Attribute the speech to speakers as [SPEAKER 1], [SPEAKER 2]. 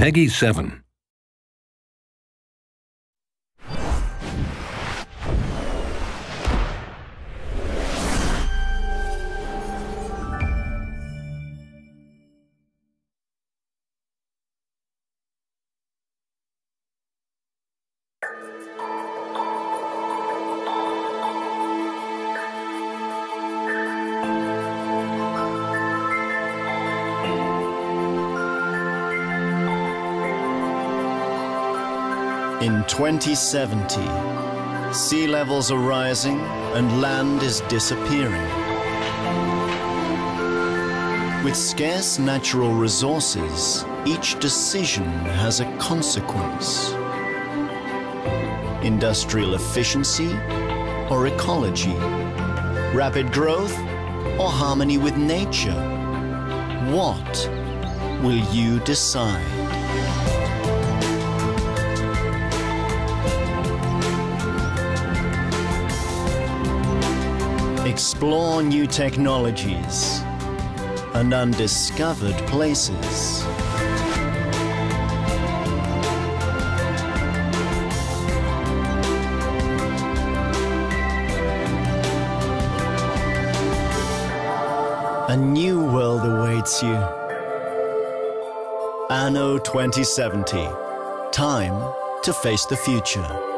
[SPEAKER 1] Peggy 7.
[SPEAKER 2] In 2070, sea levels are rising and land is disappearing. With scarce natural resources, each decision has a consequence. Industrial efficiency or ecology? Rapid growth or harmony with nature? What will you decide? Explore new technologies and undiscovered places. A new world awaits you. Anno 2070. Time to face the future.